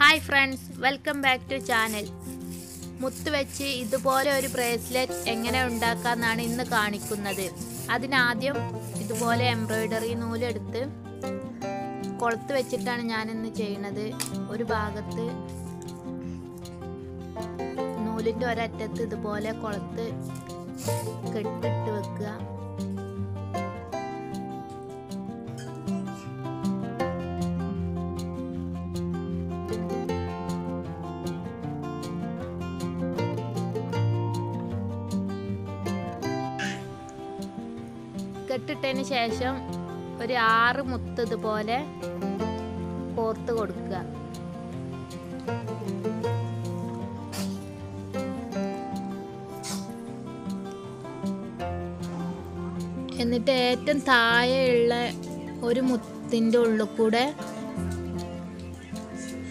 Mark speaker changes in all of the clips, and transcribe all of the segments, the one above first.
Speaker 1: Hi friends welcome back to channel മുത്ത് വെച്ച് ഇതുപോലെ ഒരു ബ്രേസ്ലെറ്റ് എങ്ങനെ ഉണ്ടാക്കാമെന്നാണ് ഇന്ന് കാണിക്കുന്നത്. അതിനാദ്യം ഇതുപോലെ എംബ്രോയിഡറി നൂലെടുത്ത് കൊളുത്ത് വെച്ചിട്ടാണ് ഞാൻ ഇന്ന് ചെയ്യുന്നത്. ഒരു ഭാഗത്ത് നൂലിന്റെ ഒരറ്റത്ത് ഇതുപോലെ കൊളുത്ത് കെട്ടിട്ട് വെക്കുക. കെട്ടിട്ടതിന് ശേഷം ഒരു ആറ് മുത്ത് ഇതുപോലെ കോർത്ത് കൊടുക്കുക. എന്നിട്ട് ഏറ്റവും താഴെയുള്ള ഒരു മുത്തിന്റെ ഉള്ളിൽ കൂടെ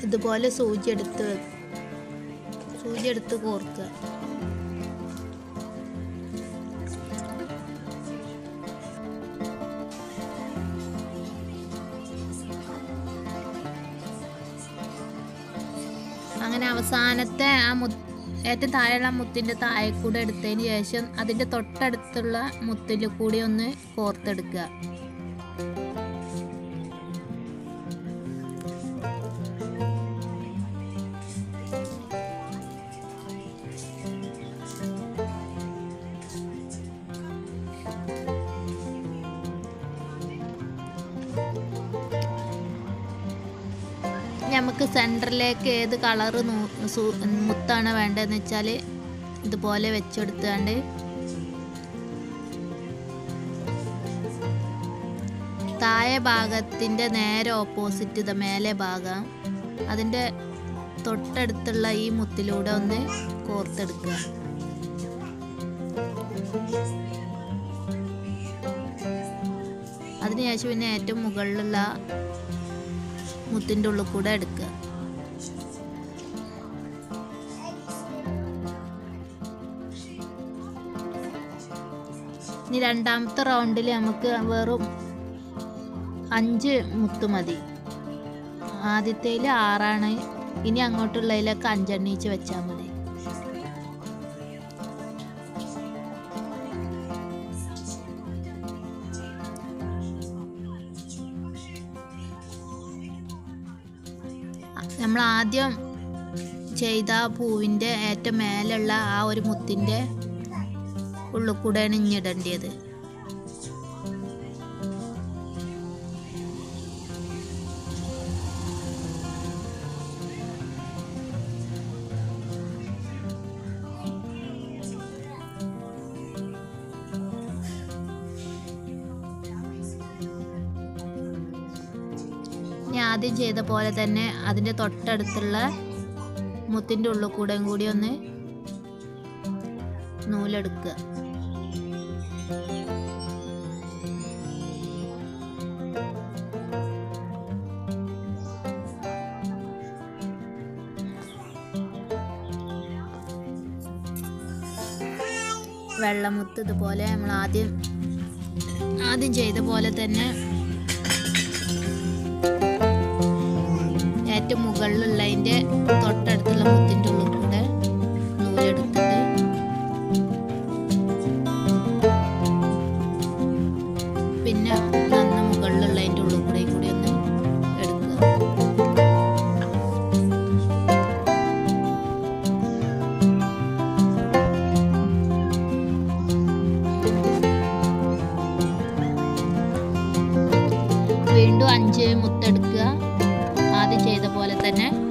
Speaker 1: ഇതുപോലെ സൂചി എടുത്ത് സൂചി എടുത്ത് കോർക്കുക. അങ്ങനെ അവസാനത്തെ ആ മു ഏറ്റവും താഴെയുള്ള മുത്തിന്റെ താഴെ കൂടെ എടുത്തതിന് ശേഷം അതിന്റെ തൊട്ടടുത്തുള്ള മുത്തിൽ കൂടി ഒന്ന് കോർത്തെടുക്കുക. നമുക്ക് സെന്ററിലേക്ക് ഏത് കളറ് മുത്താണ് വേണ്ടതെന്ന് വെച്ചാൽ ഇതുപോലെ വെച്ചെടുത്താണ്ട് താഴെ ഭാഗത്തിന്റെ നേരെ ഓപ്പോസിറ്റ് ഇത് മേലെ ഭാഗം അതിന്റെ തൊട്ടടുത്തുള്ള ഈ മുത്തിലൂടെ ഒന്ന് കോർത്തെടുക്കുക. അതിനുശേഷം പിന്നെ ഏറ്റവും മുകളിലുള്ള മുത്തിന്റെ ഉള്ളിൽ കൂടെ എടുക്കുക. ഇനി രണ്ടാമത്തെ റൗണ്ടിൽ നമുക്ക് വെറും അഞ്ച് മുത്ത് മതി. ആദ്യത്തേൽ ആറാണ്. ഇനി അങ്ങോട്ടുള്ളതിലൊക്കെ അഞ്ചെണ്ണീച്ച് വെച്ചാൽ മതി. നമ്മൾ ആദ്യം ചെയ്ത പൂവിന്റെ ഏറ്റവും മേലുള്ള ആ ഒരു മുത്തിന്റെ ഉള്ളിൽ കൂടെയാണ് ഇഞ്ഞിടേണ്ടത് ആദ്യം ചെയ്ത പോലെ തന്നെ അതിന്റെ തൊട്ടടുത്തുള്ള മുത്തിന്റെ ഉള്ളിൽ കൂടെയും കൂടി ഒന്ന് നൂലെടുക്കുക. വെള്ളമുത്ത് ഇതുപോലെ നമ്മൾ ആദ്യം ആദ്യം ചെയ്ത പോലെ തന്നെ മുകളിലുള്ളതിന്റെ തൊട്ടടുത്തുള്ള മുത്തിന്റെ ഉള്ളിൽ തന്നെ ചെയ്യാം